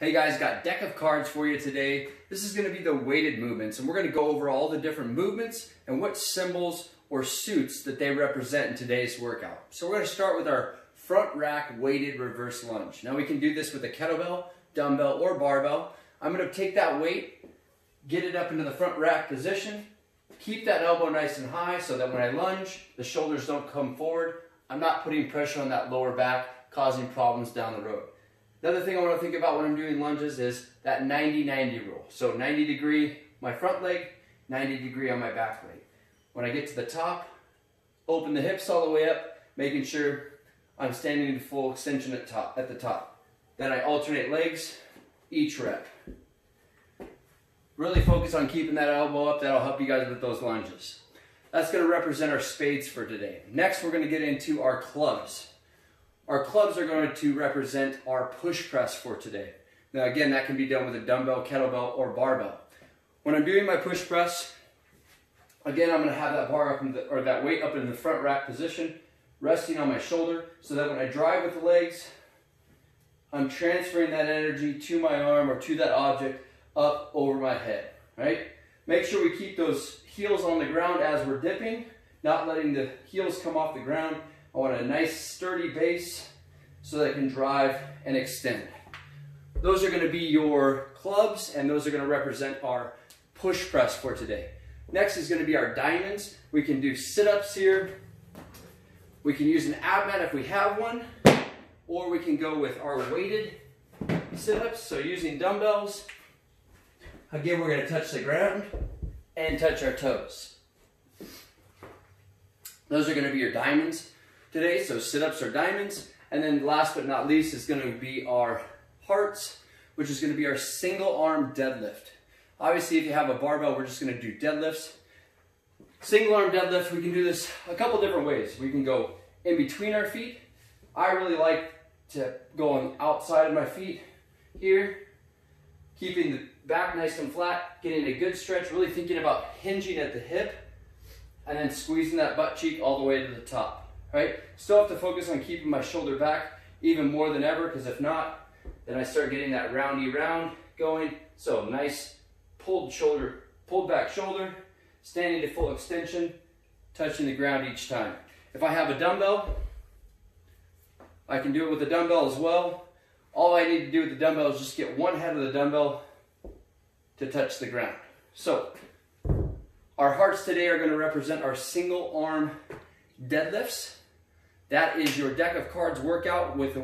Hey guys, got deck of cards for you today. This is gonna be the weighted movements and we're gonna go over all the different movements and what symbols or suits that they represent in today's workout. So we're gonna start with our front rack weighted reverse lunge. Now we can do this with a kettlebell, dumbbell, or barbell. I'm gonna take that weight, get it up into the front rack position, keep that elbow nice and high so that when I lunge, the shoulders don't come forward. I'm not putting pressure on that lower back, causing problems down the road. Another thing I want to think about when I'm doing lunges is that 90-90 rule. So 90 degree my front leg, 90 degree on my back leg. When I get to the top, open the hips all the way up, making sure I'm standing in full extension at, top, at the top. Then I alternate legs each rep. Really focus on keeping that elbow up. That'll help you guys with those lunges. That's going to represent our spades for today. Next, we're going to get into our clubs. Our clubs are going to represent our push press for today. Now again, that can be done with a dumbbell, kettlebell, or barbell. When I'm doing my push press, again, I'm going to have that bar up in the, or that weight up in the front rack position, resting on my shoulder, so that when I drive with the legs, I'm transferring that energy to my arm or to that object up over my head, right? Make sure we keep those heels on the ground as we're dipping, not letting the heels come off the ground I want a nice sturdy base so that I can drive and extend. Those are going to be your clubs and those are going to represent our push press for today. Next is going to be our diamonds. We can do sit-ups here. We can use an ab mat if we have one or we can go with our weighted sit-ups. So using dumbbells. Again, we're going to touch the ground and touch our toes. Those are going to be your diamonds today. So sit-ups are diamonds. And then last but not least is going to be our hearts, which is going to be our single arm deadlift. Obviously, if you have a barbell, we're just going to do deadlifts. Single arm deadlift, we can do this a couple different ways. We can go in between our feet. I really like to go on the outside of my feet here, keeping the back nice and flat, getting a good stretch, really thinking about hinging at the hip, and then squeezing that butt cheek all the way to the top right? Still have to focus on keeping my shoulder back even more than ever, because if not, then I start getting that roundy round going. So nice pulled shoulder, pulled back shoulder, standing to full extension, touching the ground each time. If I have a dumbbell, I can do it with a dumbbell as well. All I need to do with the dumbbell is just get one head of the dumbbell to touch the ground. So, our hearts today are going to represent our single arm deadlifts. That is your deck of cards workout with